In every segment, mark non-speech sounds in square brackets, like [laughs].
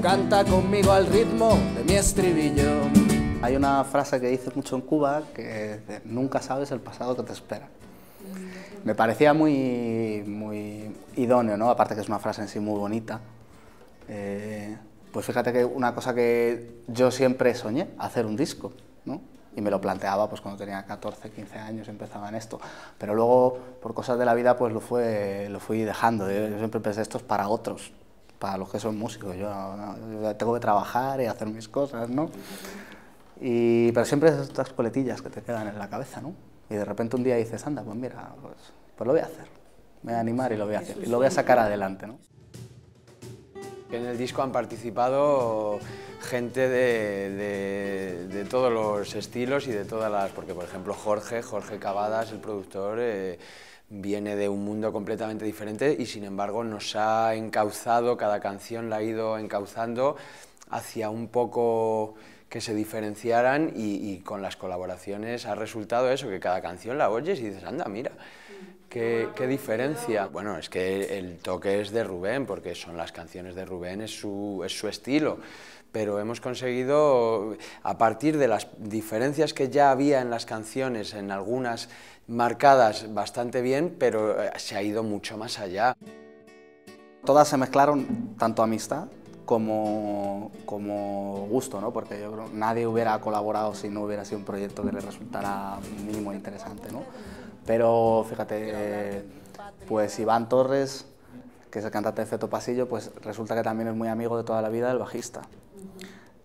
canta conmigo al ritmo de mi estribillo. Hay una frase que dice mucho en Cuba que nunca sabes el pasado que te espera. Me parecía muy, muy idóneo, ¿no? aparte que es una frase en sí muy bonita. Eh, pues fíjate que una cosa que yo siempre soñé, hacer un disco, ¿no? y me lo planteaba pues cuando tenía 14, 15 años, empezaba en esto, pero luego por cosas de la vida pues lo, fue, lo fui dejando, yo siempre pensé esto es para otros, para los que son músicos, yo, yo tengo que trabajar y hacer mis cosas, ¿no? Y, pero siempre estas coletillas que te quedan en la cabeza, ¿no? Y de repente un día dices, anda, pues mira, pues, pues lo voy a hacer, me voy a animar y lo voy a hacer, y lo voy a sacar adelante, ¿no? En el disco han participado gente de, de, todos los estilos y de todas las... Porque, por ejemplo, Jorge, Jorge Cavadas, el productor, eh, viene de un mundo completamente diferente y, sin embargo, nos ha encauzado, cada canción la ha ido encauzando hacia un poco que se diferenciaran y, con las colaboraciones ha resultado eso, que cada canción la oyes y dices, anda, mira, qué, qué, diferencia. Bueno, es que el toque es de Rubén, porque son las canciones de Rubén, es su, es su estilo, pero hemos conseguido, a partir de las diferencias que ya había en las canciones, en algunas marcadas bastante bien, pero eh, se ha ido mucho más allá. Todas se mezclaron tanto amistad como, como gusto, ¿no? porque yo creo nadie hubiera colaborado si no hubiera sido un proyecto que le resultara mínimo interesante. ¿no? Pero fíjate, pues Iván Torres, que es el cantante de Feto Pasillo, pues resulta que también es muy amigo de toda la vida del bajista.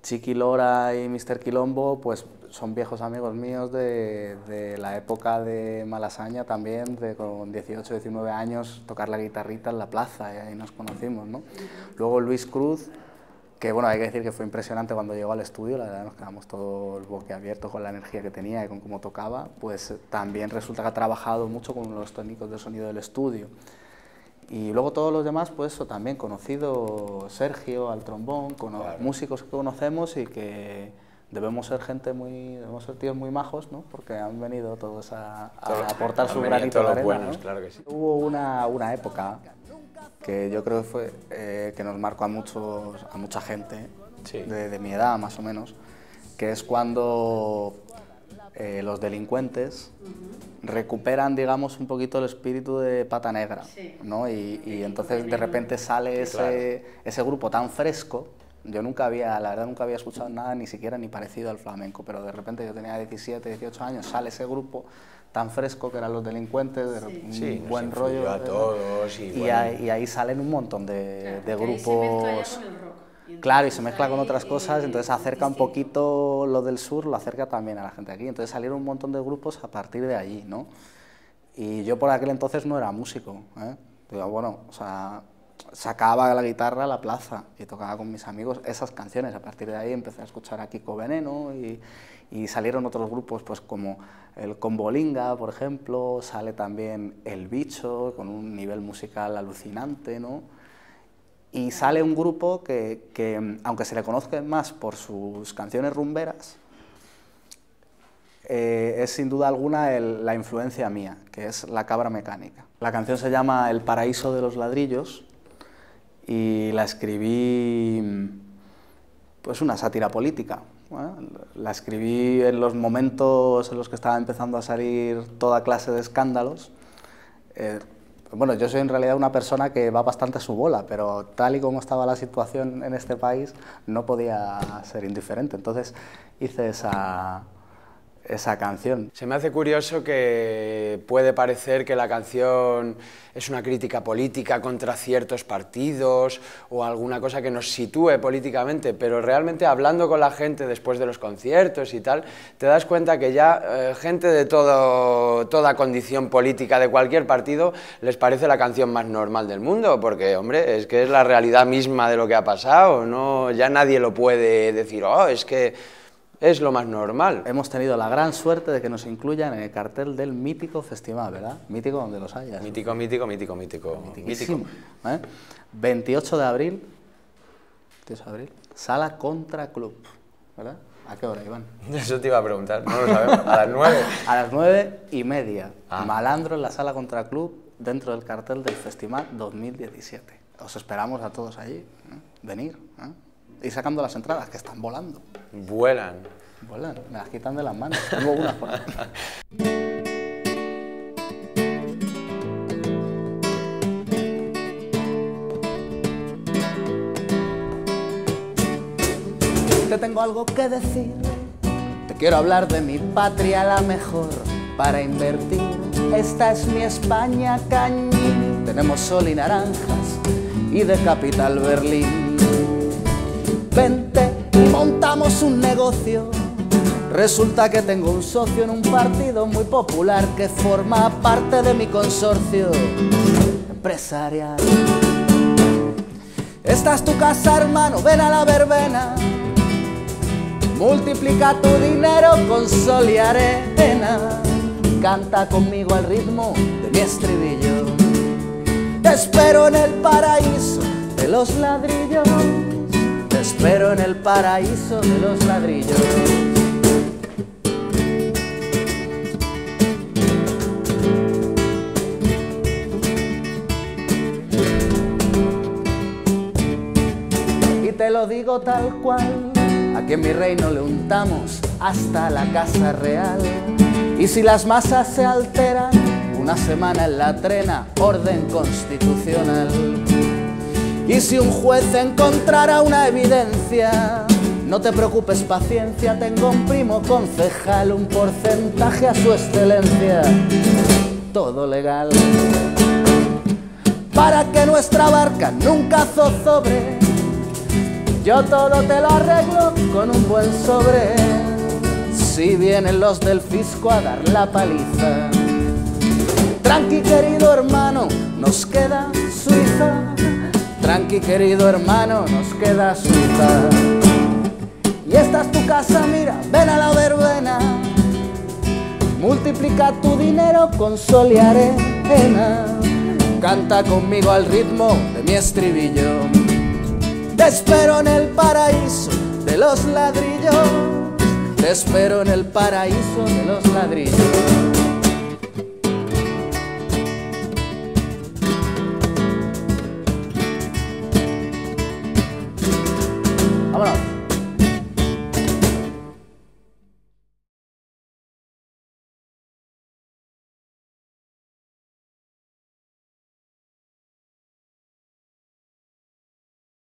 Chiqui Lora y Mr. Quilombo, pues son viejos amigos míos de, de, la época de Malasaña también, de con 18, 19 años, tocar la guitarrita en la plaza, y ahí nos conocimos, ¿no? Luego Luis Cruz, que bueno, hay que decir que fue impresionante cuando llegó al estudio, la verdad nos quedamos todos boquiabiertos con la energía que tenía y con cómo tocaba, pues también resulta que ha trabajado mucho con los técnicos de sonido del estudio. Y luego todos los demás, pues eso también, conocido Sergio al trombón, con músicos que conocemos y que debemos ser gente muy, debemos ser tíos muy majos, ¿no? Porque han venido todos a, aportar su granito de arena. claro que sí. Hubo una, una época que yo creo que fue eh, que nos marcó a muchos, a mucha gente de, de, mi edad más o menos, que es cuando eh, los delincuentes recuperan, digamos, un poquito el espíritu de pata negra, ¿no? Y, y, entonces de repente sale ese, ese grupo tan fresco. Yo nunca había, la verdad nunca había escuchado nada ni siquiera ni parecido al flamenco, pero de repente yo tenía 17, 18 años, sale ese grupo tan fresco que eran los delincuentes, de un buen rollo. A todos y, y, ahí, salen un montón de, de grupos. Claro, y se mezcla con otras cosas, entonces acerca un poquito lo del sur, lo acerca también a la gente de aquí. Entonces salieron un montón de grupos a partir de allí, ¿no? Y yo por aquel entonces no era músico, ¿eh? bueno, o sea, sacaba la guitarra a la plaza y tocaba con mis amigos esas canciones. A partir de ahí empecé a escuchar a Kiko Veneno y, salieron otros grupos pues como el Combolinga, por ejemplo, sale también El Bicho con un nivel musical alucinante, ¿no? Y sale un grupo que, que aunque se le conozca más por sus canciones rumberas, eh, es sin duda alguna la influencia mía, que es La Cabra Mecánica. La canción se llama El Paraíso de los Ladrillos y la escribí, pues una sátira política. La escribí en los momentos en los que estaba empezando a salir toda clase de escándalos. Eh, bueno, yo soy en realidad una persona que va bastante a su bola, pero tal y como estaba la situación en este país, no podía ser indiferente. Entonces hice esa, esa canción. Se me hace curioso que puede parecer que la canción es una crítica política contra ciertos partidos o alguna cosa que nos sitúe políticamente, pero realmente hablando con la gente después de los conciertos y tal, te das cuenta que ya eh, gente de todo, toda condición política de cualquier partido les parece la canción más normal del mundo, porque hombre, es que es la realidad misma de lo que ha pasado, no, ya nadie lo puede decir, oh, es que es lo más normal. Hemos tenido la gran suerte de que nos incluyan en el cartel del mítico festival, ¿verdad? Mítico donde los hayas. Mítico, mítico, mítico, mítico. mítico. ¿eh? 28 de abril, 28 de abril, Sala Contra Club, ¿verdad? ¿A qué hora, Iván? [laughs] Eso te iba a preguntar, no lo sabemos. ¿A las 9? [laughs] a las 9 y media. Ah. Malandro en la Sala Contra Club, dentro del cartel del Festival 2017. Os esperamos a todos allí. ¿eh? Venir. ¿eh? Y sacando las entradas, que están volando. Vuelan. Vuelan, me las quitan de las manos. Tengo una por. Te tengo algo que decir. Te quiero hablar de mi patria, la mejor para invertir. Esta es mi España cañí. Tenemos sol y naranjas y de capital Berlín. Vente y montamos un negocio. Resulta que tengo un socio en un partido muy popular que forma parte de mi consorcio empresarial. Esta es tu casa, hermano, ven a la verbena. Multiplica tu dinero con sol y arena. Canta conmigo al ritmo de mi estribillo. Te espero en el paraíso de los ladrillos. Te espero en el paraíso de los ladrillos. Y te lo digo tal cual, aquí en mi reino le untamos hasta la casa real. Y si las masas se alteran, una semana en la trena, orden constitucional. Y si un juez encontrara una evidencia, no te preocupes, paciencia, tengo un primo concejal, un porcentaje a su excelencia, todo legal. Para que nuestra barca nunca zozobre, yo todo te lo arreglo con un buen sobre. Si vienen los del fisco a dar la paliza. Tranqui querido hermano, nos queda Suiza. Tranqui querido hermano, nos queda Suiza. Y esta es tu casa, mira, ven a la verbena. Multiplica tu dinero con sol y arena. Canta conmigo al ritmo de mi estribillo. Te espero en el paraíso de los ladrillos. Te espero en el paraíso de los ladrillos.